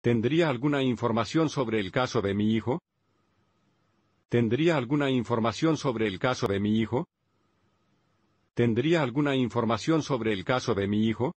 ¿Tendría alguna información sobre el caso de mi hijo? ¿Tendría alguna información sobre el caso de mi hijo? ¿Tendría alguna información sobre el caso de mi hijo?